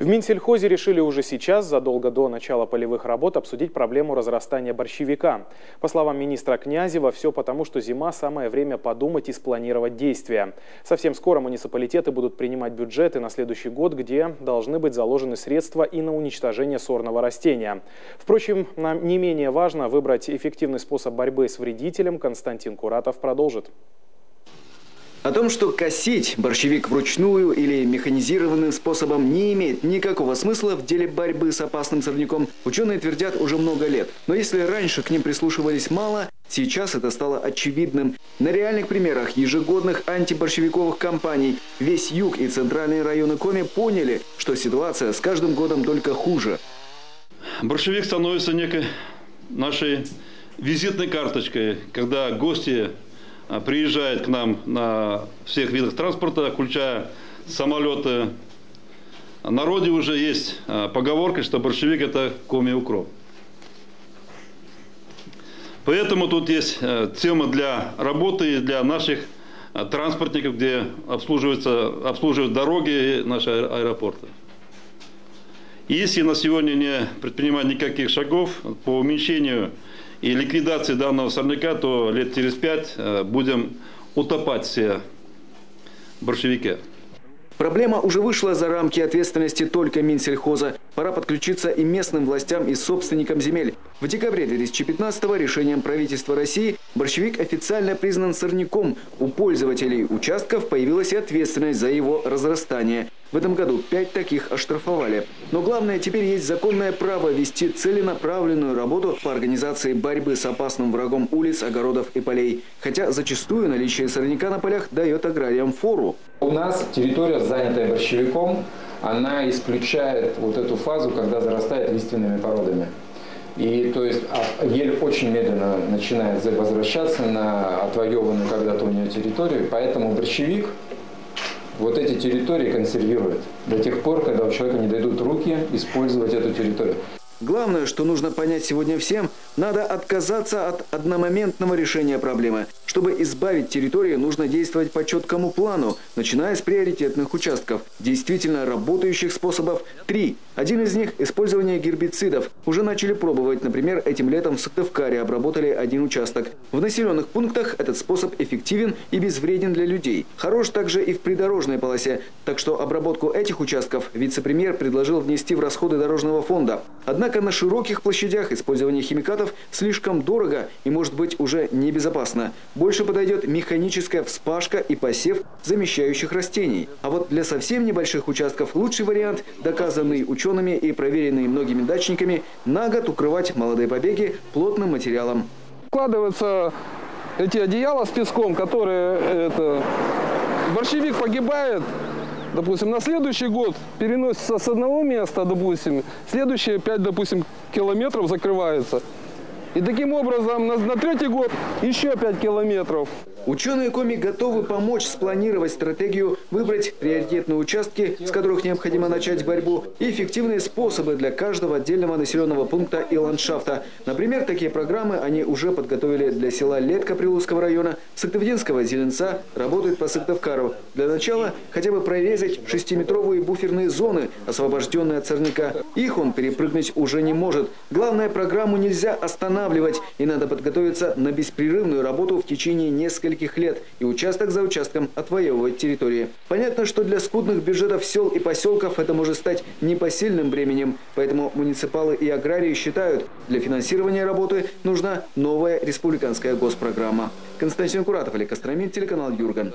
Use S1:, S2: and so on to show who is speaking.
S1: В Минсельхозе решили уже сейчас, задолго до начала полевых работ, обсудить проблему разрастания борщевика. По словам министра Князева, все потому, что зима – самое время подумать и спланировать действия. Совсем скоро муниципалитеты будут принимать бюджеты на следующий год, где должны быть заложены средства и на уничтожение сорного растения. Впрочем, нам не менее важно выбрать эффективный способ борьбы с вредителем. Константин Куратов продолжит.
S2: О том, что косить борщевик вручную или механизированным способом не имеет никакого смысла в деле борьбы с опасным сорняком, ученые твердят уже много лет. Но если раньше к ним прислушивались мало, сейчас это стало очевидным. На реальных примерах ежегодных антиборщевиковых кампаний весь юг и центральные районы Коми поняли, что ситуация с каждым годом только хуже.
S3: Борщевик становится некой нашей визитной карточкой, когда гости приезжает к нам на всех видах транспорта, включая самолеты. В народе уже есть а, поговорка, что борщевик – это коми укроп. Поэтому тут есть а, тема для работы и для наших транспортников, где обслуживаются, обслуживают дороги и наши аэропорты. Если на сегодня не предпринимать никаких шагов по уменьшению и ликвидации данного сорняка, то лет через пять э, будем утопать все борщевики.
S2: Проблема уже вышла за рамки ответственности только Минсельхоза. Пора подключиться и местным властям, и собственникам земель. В декабре 2015-го решением правительства России борщевик официально признан сорняком. У пользователей участков появилась и ответственность за его разрастание. В этом году пять таких оштрафовали. Но главное, теперь есть законное право вести целенаправленную работу по организации борьбы с опасным врагом улиц, огородов и полей. Хотя зачастую наличие сорняка на полях дает аграриям фору.
S4: У нас территория, занятая борщевиком, она исключает вот эту фазу, когда зарастает лиственными породами. И то есть а, ель очень медленно начинает возвращаться на отвоеванную когда-то у нее территорию, поэтому борщевик вот эти территории консервирует до тех пор, когда у человека не дойдут руки использовать эту территорию.
S2: Главное, что нужно понять сегодня всем, надо отказаться от одномоментного решения проблемы. Чтобы избавить территорию, нужно действовать по четкому плану, начиная с приоритетных участков. Действительно работающих способов три. Один из них – использование гербицидов. Уже начали пробовать. Например, этим летом в Сыктывкаре обработали один участок. В населенных пунктах этот способ эффективен и безвреден для людей. Хорош также и в придорожной полосе. Так что обработку этих участков вице-премьер предложил внести в расходы дорожного фонда. Однако Однако на широких площадях использование химикатов слишком дорого и может быть уже небезопасно. Больше подойдет механическая вспашка и посев замещающих растений. А вот для совсем небольших участков лучший вариант, доказанный учеными и проверенный многими датчиками, на год укрывать молодые побеги плотным материалом.
S5: Вкладываются эти одеяла с песком, которые это, борщевик погибает, допустим, на следующий год переносится с одного места, допустим, следующие 5, допустим, километров закрывается. И таким образом на, на третий год еще 5 километров.
S2: Ученые Коми готовы помочь спланировать стратегию, выбрать приоритетные участки, с которых необходимо начать борьбу, и эффективные способы для каждого отдельного населенного пункта и ландшафта. Например, такие программы они уже подготовили для села Летка Прилузского района, Сыктывдинского Зеленца, работают по Сыктывкару. Для начала хотя бы прорезать шестиметровые буферные зоны, освобожденные от сорняка. Их он перепрыгнуть уже не может. Главное, программу нельзя останавливать, и надо подготовиться на беспрерывную работу в течение нескольких лет и участок за участком отвоевывать территории. Понятно, что для скудных бюджетов сел и поселков это может стать непосильным бременем, поэтому муниципалы и аграрии считают, для финансирования работы нужна новая республиканская госпрограмма. Константин Куратов, Олег Костромин, телеканал Юрган.